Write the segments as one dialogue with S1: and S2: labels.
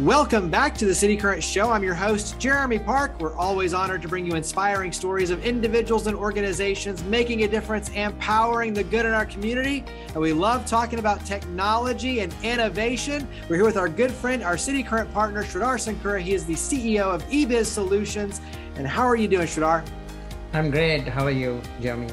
S1: Welcome back to the City Current Show. I'm your host, Jeremy Park. We're always honored to bring you inspiring stories of individuals and organizations making a difference and powering the good in our community. And we love talking about technology and innovation. We're here with our good friend, our City Current partner, Sridhar Sunkara. He is the CEO of eBiz Solutions. And how are you doing, Sridhar?
S2: I'm great. How are you, Jeremy?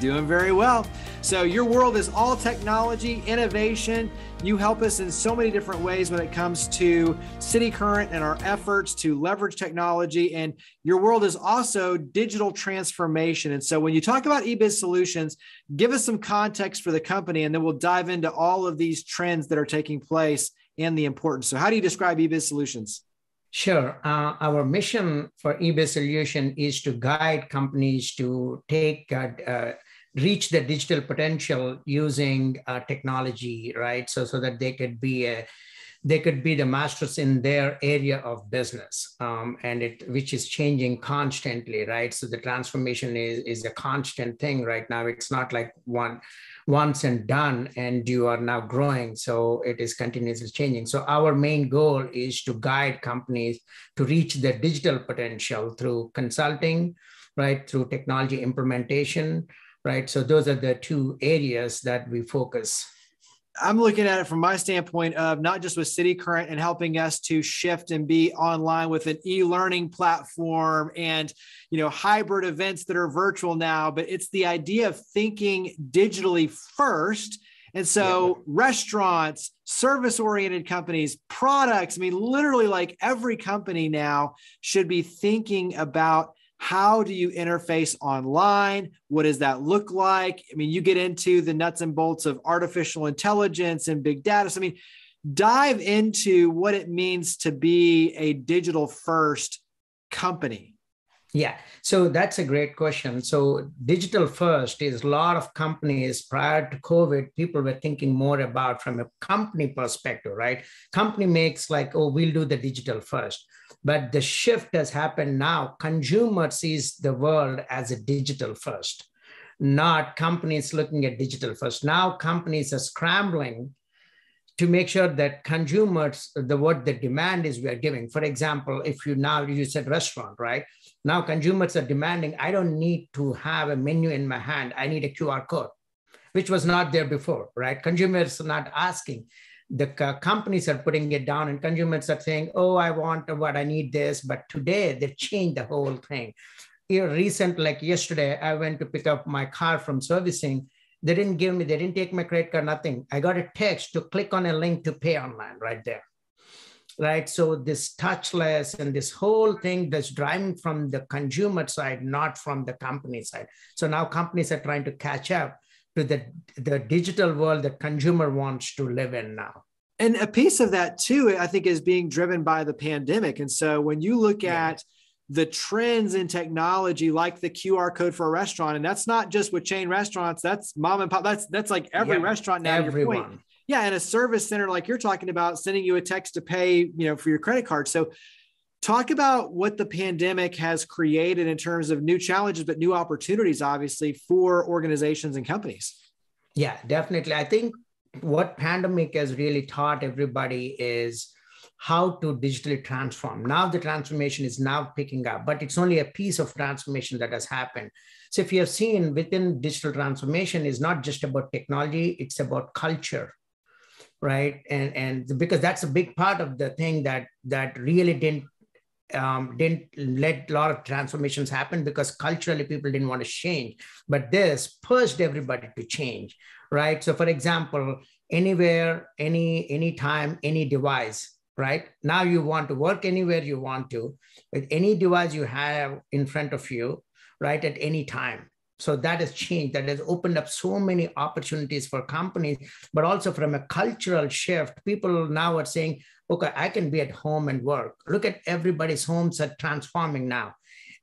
S1: Doing very well. So, your world is all technology, innovation. You help us in so many different ways when it comes to City Current and our efforts to leverage technology. And your world is also digital transformation. And so, when you talk about eBiz solutions, give us some context for the company, and then we'll dive into all of these trends that are taking place and the importance. So, how do you describe eBiz solutions?
S2: Sure. Uh, our mission for eBiz Solution is to guide companies to take uh, uh, reach their digital potential using uh, technology, right? So so that they could be a they could be the masters in their area of business um, and it which is changing constantly right? So the transformation is, is a constant thing right now. It's not like one once and done and you are now growing. So it is continuously changing. So our main goal is to guide companies to reach their digital potential through consulting right? Through technology implementation right? So those are the two areas that we focus.
S1: I'm looking at it from my standpoint of not just with City Current and helping us to shift and be online with an e-learning platform and you know hybrid events that are virtual now, but it's the idea of thinking digitally first. And so yeah. restaurants, service-oriented companies, products, I mean literally like every company now should be thinking about how do you interface online? What does that look like? I mean, you get into the nuts and bolts of artificial intelligence and big data. So, I mean, dive into what it means to be a digital first company.
S2: Yeah, so that's a great question. So, digital first is a lot of companies prior to COVID, people were thinking more about from a company perspective, right? Company makes like, oh, we'll do the digital first. But the shift has happened now. Consumer sees the world as a digital first, not companies looking at digital first. Now companies are scrambling to make sure that consumers, the what the demand is we are giving. For example, if you now you said restaurant, right? Now consumers are demanding, I don't need to have a menu in my hand. I need a QR code, which was not there before, right? Consumers are not asking the companies are putting it down and consumers are saying, oh, I want what I need this. But today they've changed the whole thing. Here, recent, like yesterday, I went to pick up my car from servicing. They didn't give me, they didn't take my credit card, nothing. I got a text to click on a link to pay online right there. Right. So this touchless and this whole thing that's driving from the consumer side, not from the company side. So now companies are trying to catch up to the, the digital world that consumer wants to live in now.
S1: And a piece of that too, I think, is being driven by the pandemic. And so when you look yeah. at the trends in technology, like the QR code for a restaurant, and that's not just with chain restaurants, that's mom and pop, that's that's like every yeah, restaurant now.
S2: Everyone.
S1: Yeah, and a service center like you're talking about, sending you a text to pay, you know, for your credit card. So Talk about what the pandemic has created in terms of new challenges, but new opportunities, obviously, for organizations and companies.
S2: Yeah, definitely. I think what pandemic has really taught everybody is how to digitally transform. Now the transformation is now picking up, but it's only a piece of transformation that has happened. So if you have seen within digital transformation is not just about technology, it's about culture right and and because that's a big part of the thing that that really didn't um, didn't let a lot of transformations happen because culturally people didn't want to change. But this pushed everybody to change, right? So, for example, anywhere, any anytime, any device, right? Now you want to work anywhere you want to with any device you have in front of you, right? At any time. So that has changed. That has opened up so many opportunities for companies, but also from a cultural shift. People now are saying, okay, I can be at home and work. Look at everybody's homes are transforming now.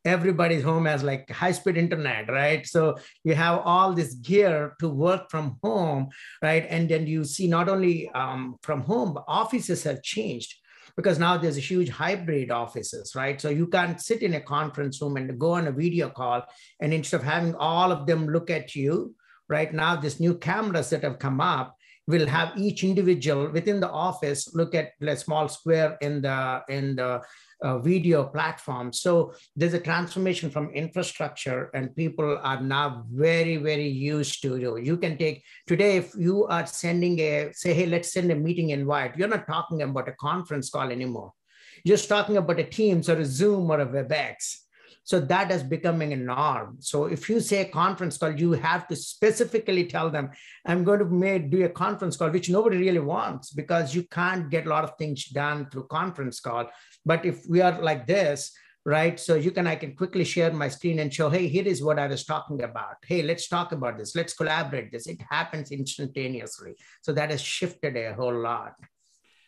S2: Everybody's home has like high speed internet, right? So you have all this gear to work from home, right? And then you see not only um, from home, but offices have changed because now there's a huge hybrid offices, right? So you can't sit in a conference room and go on a video call. And instead of having all of them look at you, right now, this new cameras that have come up, will have each individual within the office look at a small square in the in the uh, video platform. So there's a transformation from infrastructure, and people are now very, very used to you. You can take today if you are sending a say, hey, let's send a meeting invite. You're not talking about a conference call anymore. You're just talking about a Teams or a Zoom or a WebEx. So that is becoming a norm. So if you say conference call, you have to specifically tell them, I'm going to make, do a conference call, which nobody really wants because you can't get a lot of things done through conference call. But if we are like this, right? So you can, I can quickly share my screen and show, hey, here is what I was talking about. Hey, let's talk about this. Let's collaborate this. It happens instantaneously. So that has shifted a whole lot.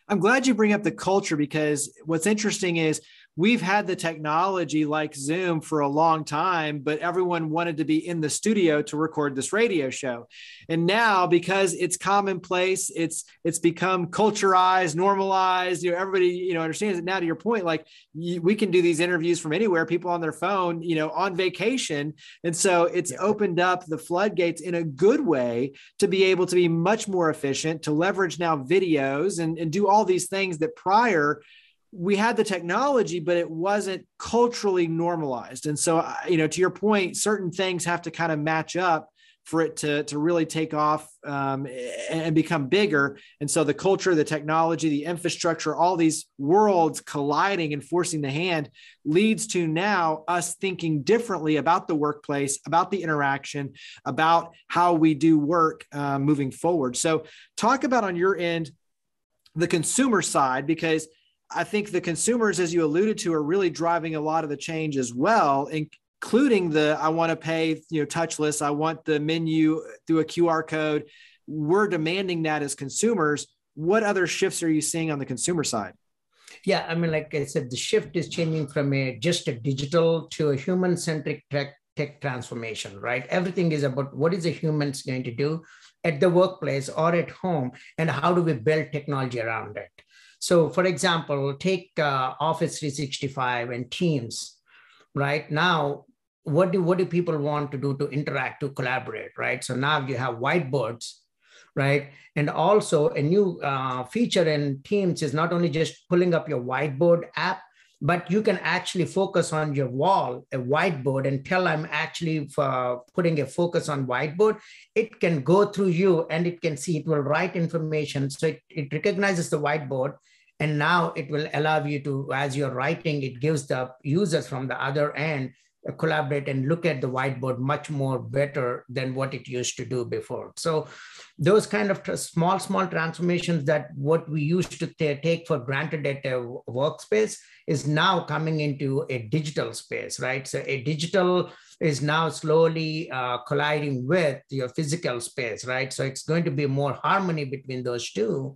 S1: I'm glad you bring up the culture because what's interesting is we've had the technology like Zoom for a long time, but everyone wanted to be in the studio to record this radio show. And now, because it's commonplace, it's it's become culturized, normalized. You know, everybody you know understands it. Now, to your point, like you, we can do these interviews from anywhere. People on their phone, you know, on vacation, and so it's yeah. opened up the floodgates in a good way to be able to be much more efficient, to leverage now videos and, and do all these things that prior we had the technology, but it wasn't culturally normalized. And so, you know, to your point, certain things have to kind of match up for it to, to really take off um, and become bigger. And so the culture, the technology, the infrastructure, all these worlds colliding and forcing the hand leads to now us thinking differently about the workplace, about the interaction, about how we do work uh, moving forward. So talk about on your end, the consumer side, because I think the consumers, as you alluded to, are really driving a lot of the change as well, including the I want to pay, you know, touchless. I want the menu through a QR code. We're demanding that as consumers. What other shifts are you seeing on the consumer side?
S2: Yeah, I mean, like I said, the shift is changing from a just a digital to a human-centric tech, tech transformation, right? Everything is about what is a human's going to do at the workplace or at home, and how do we build technology around it so for example, take uh, Office 365 and Teams, right? Now, what do, what do people want to do to interact, to collaborate, right? So now you have whiteboards, right? And also a new uh, feature in Teams is not only just pulling up your whiteboard app, but you can actually focus on your wall, a whiteboard, and tell I'm actually uh, putting a focus on whiteboard. It can go through you and it can see, it will write information. So it, it recognizes the whiteboard and now it will allow you to, as you're writing, it gives the users from the other end collaborate and look at the whiteboard much more better than what it used to do before. So those kind of small, small transformations that what we used to take for granted at a workspace is now coming into a digital space, right? So a digital is now slowly uh, colliding with your physical space, right? So it's going to be more harmony between those two.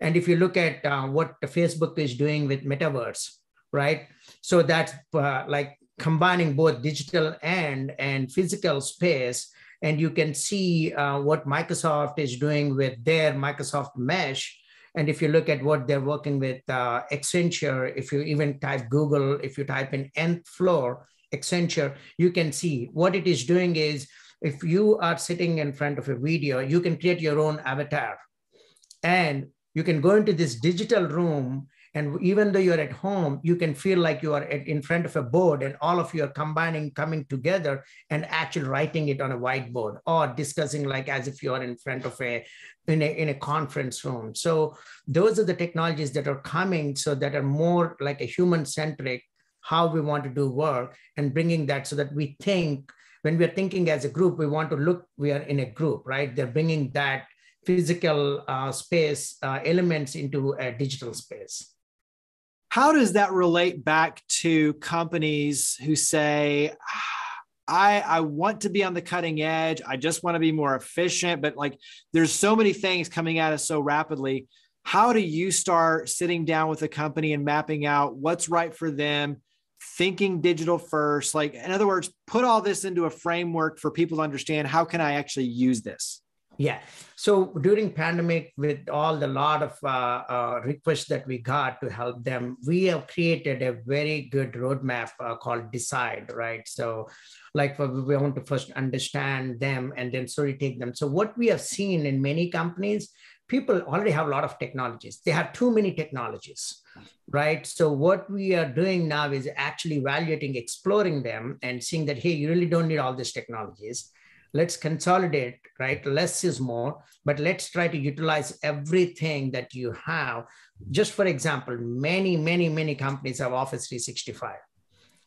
S2: And if you look at uh, what Facebook is doing with metaverse, right? So that's uh, like combining both digital and and physical space. And you can see uh, what Microsoft is doing with their Microsoft Mesh. And if you look at what they're working with uh, Accenture, if you even type Google, if you type in nth floor Accenture, you can see what it is doing is if you are sitting in front of a video, you can create your own avatar. And you can go into this digital room and even though you're at home you can feel like you are at, in front of a board and all of you are combining coming together and actually writing it on a whiteboard or discussing like as if you are in front of a in a, in a conference room. So those are the technologies that are coming so that are more like a human centric how we want to do work and bringing that so that we think when we're thinking as a group we want to look we are in a group right? They're bringing that physical uh, space uh, elements into a digital space.
S1: How does that relate back to companies who say, I, I want to be on the cutting edge. I just want to be more efficient, but like there's so many things coming at us so rapidly. How do you start sitting down with a company and mapping out what's right for them, thinking digital first? Like, in other words, put all this into a framework for people to understand how can I actually use this?
S2: Yeah. So during pandemic, with all the lot of uh, uh, requests that we got to help them, we have created a very good roadmap uh, called Decide, right? So, like we want to first understand them and then slowly take them. So what we have seen in many companies, people already have a lot of technologies. They have too many technologies, right? So what we are doing now is actually evaluating, exploring them and seeing that, hey, you really don't need all these technologies. Let's consolidate, right? Less is more, but let's try to utilize everything that you have. Just for example, many, many, many companies have Office 365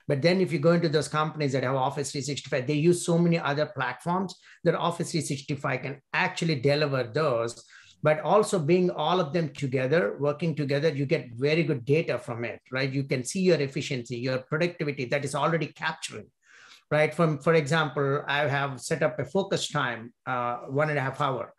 S2: but then if you go into those companies that have Office 365, they use so many other platforms that Office 365 can actually deliver those. But also being all of them together, working together, you get very good data from it, right? You can see your efficiency, your productivity that is already capturing, right? From, for example, I have set up a focus time, uh, one and a half hour.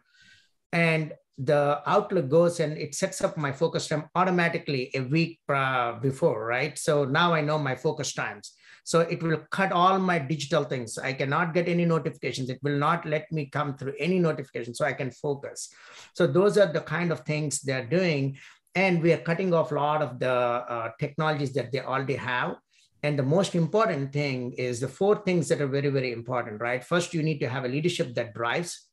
S2: And the Outlook goes and it sets up my focus time automatically a week uh, before, right? So now I know my focus times. So it will cut all my digital things. I cannot get any notifications. It will not let me come through any notifications so I can focus. So those are the kind of things they're doing. And we are cutting off a lot of the uh, technologies that they already have. And the most important thing is the four things that are very, very important, right? First, you need to have a leadership that drives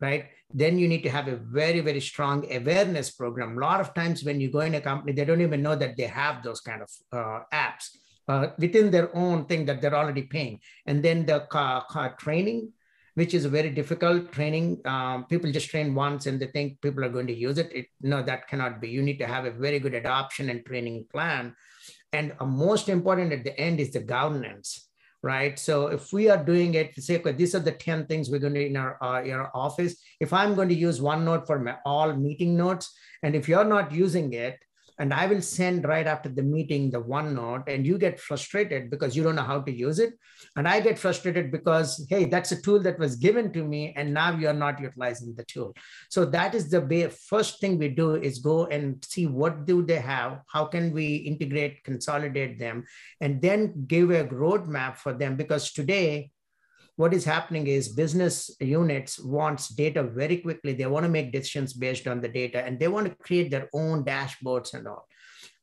S2: right? Then you need to have a very, very strong awareness program. A lot of times when you go in a company, they don't even know that they have those kind of uh, apps uh, within their own thing that they're already paying. And then the car, car training, which is a very difficult training. Um, people just train once and they think people are going to use it. it. No, that cannot be. You need to have a very good adoption and training plan. And most important at the end is the governance right? So if we are doing it, say, okay, these are the 10 things we're going to in our, uh, office. If I'm going to use OneNote for my all meeting notes, and if you're not using it, and I will send right after the meeting the OneNote, and you get frustrated because you don't know how to use it. And I get frustrated because, hey, that's a tool that was given to me, and now you're not utilizing the tool. So that is the first thing we do is go and see what do they have, how can we integrate, consolidate them, and then give a roadmap for them. Because today, what is happening is business units wants data very quickly. They want to make decisions based on the data and they want to create their own dashboards and all.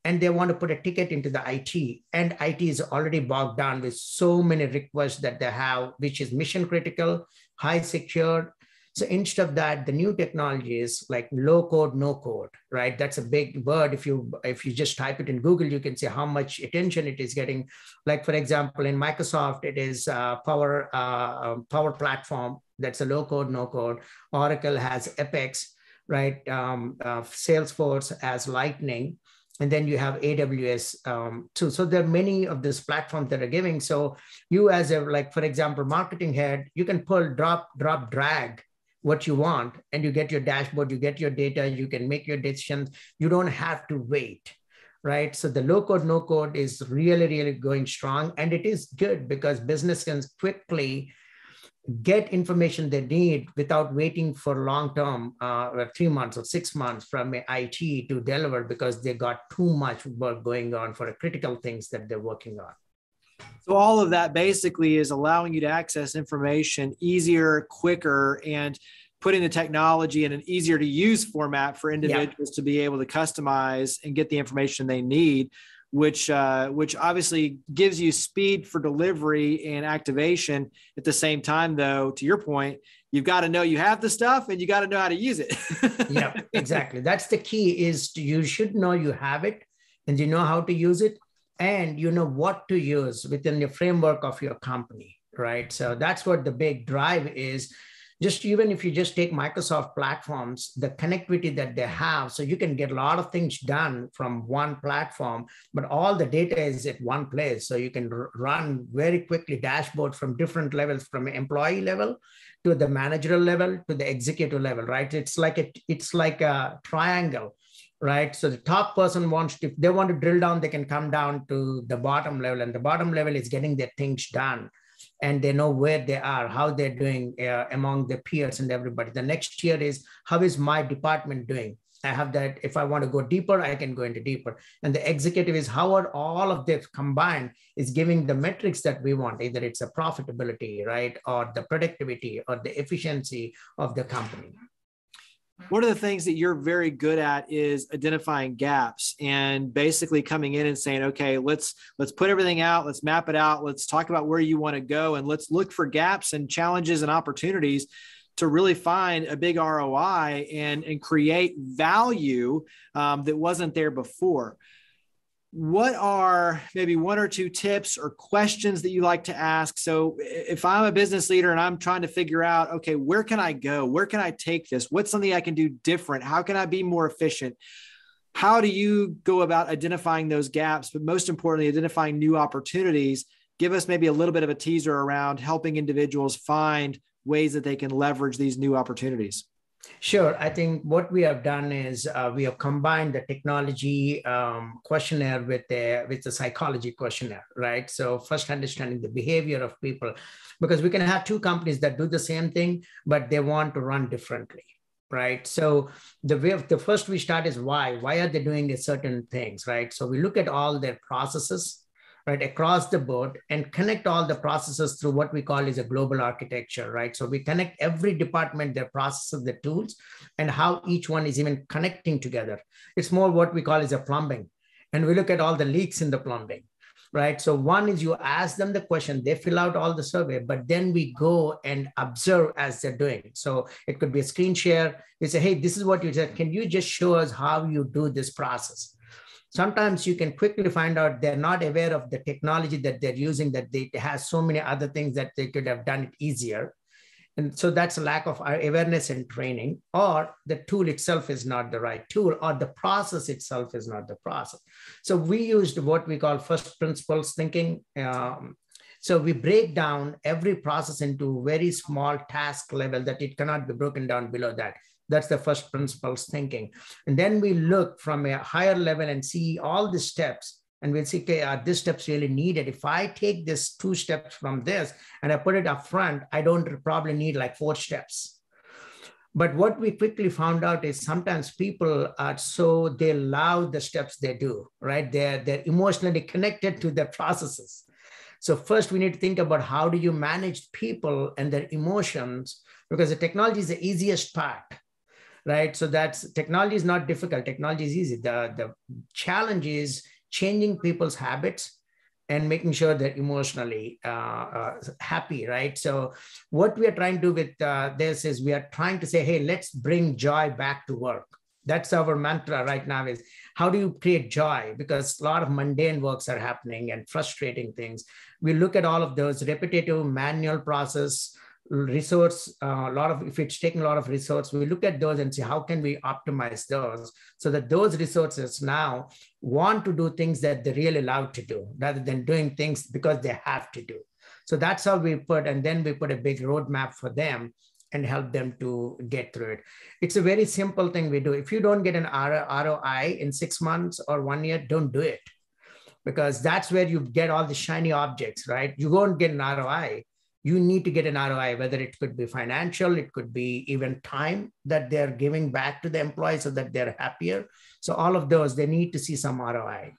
S2: And they want to put a ticket into the IT and IT is already bogged down with so many requests that they have, which is mission critical, high secured, so instead of that, the new technologies like low code, no code, right? That's a big word. If you if you just type it in Google, you can see how much attention it is getting. Like for example, in Microsoft, it is uh, Power uh, Power Platform. That's a low code, no code. Oracle has Apex, right? Um, uh, Salesforce as Lightning and then you have aws um, too so there are many of these platforms that are giving so you as a like for example marketing head you can pull drop drop drag what you want and you get your dashboard, you get your data, you can make your decisions. You don't have to wait, right? So the low code, no code is really, really going strong. And it is good because business can quickly get information they need without waiting for long term, uh, three months or six months from IT to deliver because they got too much work going on for critical things that they're working on.
S1: So all of that basically is allowing you to access information easier, quicker, and putting the technology in an easier to use format for individuals yeah. to be able to customize and get the information they need which uh, which obviously gives you speed for delivery and activation. At the same time though to your point you've got to know you have the stuff and you got to know how to use it.
S2: Yeah exactly. That's the key is you should know you have it and you know how to use it and you know what to use within the framework of your company right? So that's what the big drive is. Just even if you just take microsoft platforms the connectivity that they have so you can get a lot of things done from one platform but all the data is at one place. So you can r- run very quickly dashboard from different levels from employee level to the managerial level to the executive level right? It's like a it's like a triangle right? So the top person wants to, if they want to drill down, they can come down to the bottom level, and the bottom level is getting their things done. And they know where they are, how they're doing uh, among their peers and everybody. The next tier is how is my department doing? I have that. If I want to go deeper, I can go into deeper. And the executive is how are all of this combined is giving the metrics that we want. Either it's a profitability, right, or the productivity or the efficiency of the company
S1: one of the things that you're very good at is identifying gaps and basically coming in and saying okay let's let's put everything out let's map it out let's talk about where you want to go and let's look for gaps and challenges and opportunities to really find a big ROI and, and create value um, that wasn't there before. What are maybe one or two tips or questions that you like to ask? So, if I'm a business leader and I'm trying to figure out, okay, where can I go? Where can I take this? What's something I can do different? How can I be more efficient? How do you go about identifying those gaps, but most importantly, identifying new opportunities? Give us maybe a little bit of a teaser around helping individuals find ways that they can leverage these new opportunities?
S2: Sure. I think what we have done is uh, we have combined the technology um, questionnaire with the with the psychology questionnaire, right? So first understanding the behavior of people, because we can have two companies that do the same thing, but they want to run differently, right? So the way of, the first we start is why. Why are they doing certain things, right? So we look at all their processes right across the board and connect all the processes through what we call is a global architecture right? So we connect every department their processes the tools and how each one is even connecting together. It's more what we call is a plumbing. And we look at all the leaks in the plumbing right? So one is you ask them the question they fill out all the survey but then we go and observe as they're doing. So it could be a screen share. We say hey this is what you said. Can you just show us how you do this process sometimes you can quickly find out they're not aware of the technology that they're using that they has so many other things that they could have done it easier. And so that's a lack of awareness and training or the tool itself is not the right tool or the process itself is not the process. So we used what we call first principles thinking um, so we break down every process into very small task level that it cannot be broken down below that that's the first principles thinking. And then we look from a higher level and see all the steps and we'll see, okay, are these steps really needed? If I take this two steps from this and I put it up front, I don't probably need like four steps. But what we quickly found out is sometimes people are so they love the steps they do, right? They're, they're emotionally connected to their processes. So first we need to think about how do you manage people and their emotions because the technology is the easiest part right? So that's technology is not difficult. Technology is easy. The, the challenge is changing people's habits and making sure they're emotionally uh, uh, happy, right? So what we are trying to do with uh, this is we are trying to say, hey, let's bring joy back to work. That's our mantra right now is how do you create joy? Because a lot of mundane works are happening and frustrating things. We look at all of those repetitive manual process, resource uh, a lot of if it's taking a lot of resource we look at those and see how can we optimize those so that those resources now want to do things that they really love to do rather than doing things because they have to do. So that's how we put and then we put a big roadmap for them and help them to get through it. It's a very simple thing we do. If you don't get an roi in six months or one year don't do it because that's where you get all the shiny objects right? You won't get an roi you need to get an ROI, whether it could be financial, it could be even time that they're giving back to the employee so that they're happier. So all of those, they need to see some ROI.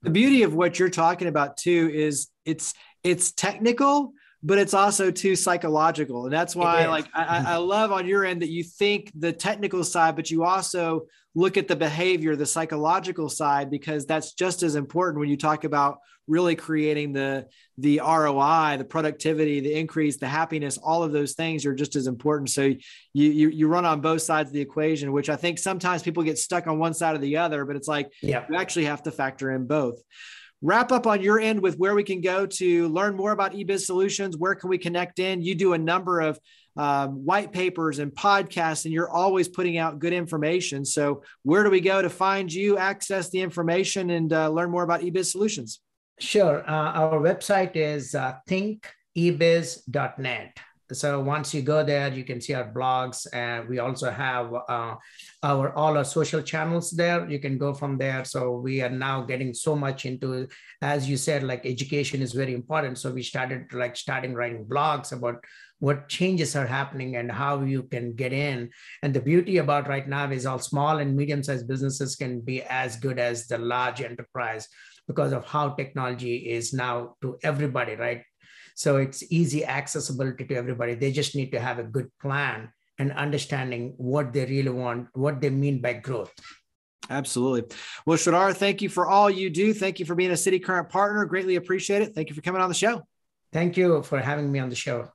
S1: The beauty of what you're talking about too is it's it's technical, but it's also too psychological. And that's why like I, I love on your end that you think the technical side, but you also look at the behavior, the psychological side, because that's just as important when you talk about really creating the the ROI, the productivity, the increase, the happiness, all of those things are just as important. So you you, you run on both sides of the equation, which I think sometimes people get stuck on one side or the other, but it's like yeah. you actually have to factor in both. Wrap up on your end with where we can go to learn more about eBiz Solutions. Where can we connect in? You do a number of um, white papers and podcasts, and you're always putting out good information. So, where do we go to find you, access the information, and uh, learn more about eBiz Solutions?
S2: Sure. Uh, our website is uh, thinkebiz.net. So once you go there, you can see our blogs, and we also have uh, our all our social channels there. You can go from there. So we are now getting so much into, as you said, like education is very important. So we started like starting writing blogs about what changes are happening and how you can get in. And the beauty about right now is all small and medium sized businesses can be as good as the large enterprise because of how technology is now to everybody, right? So it's easy accessibility to everybody. They just need to have a good plan and understanding what they really want, what they mean by growth.
S1: Absolutely. Well, Sridhar, thank you for all you do. Thank you for being a City Current partner. Greatly appreciate it. Thank you for coming on the show.
S2: Thank you for having me on the show.